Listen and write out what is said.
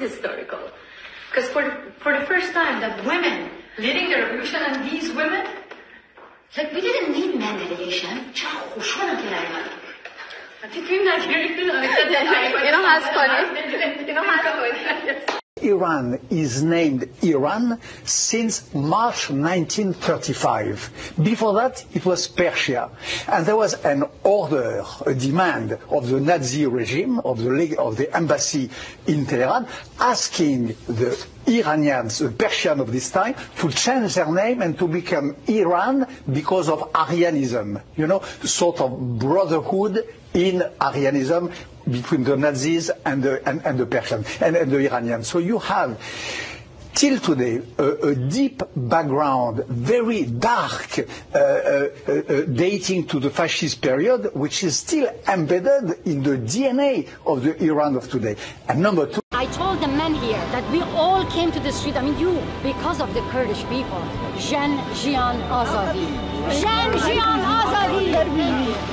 historical. Because for, for the first time that women leading the revolution and these women, like we didn't need men in I think we not here. You know, has funny. You know, funny. Iran is named Iran since March 1935. Before that, it was Persia. And there was an order, a demand of the Nazi regime, of the, of the embassy in Tehran, asking the Iranians, Persian of this time, to change their name and to become Iran because of Aryanism. You know, sort of brotherhood in Aryanism between the Nazis and the, and, and the Persians and, and, the Iranians. So you have till today a, a deep background, very dark, uh, uh, uh, dating to the fascist period, which is still embedded in the DNA of the Iran of today. And number two. Told the men here that we all came to the street, I mean you, because of the Kurdish people. Jin Jiyan Azadi. Jin Jiyan Azadi.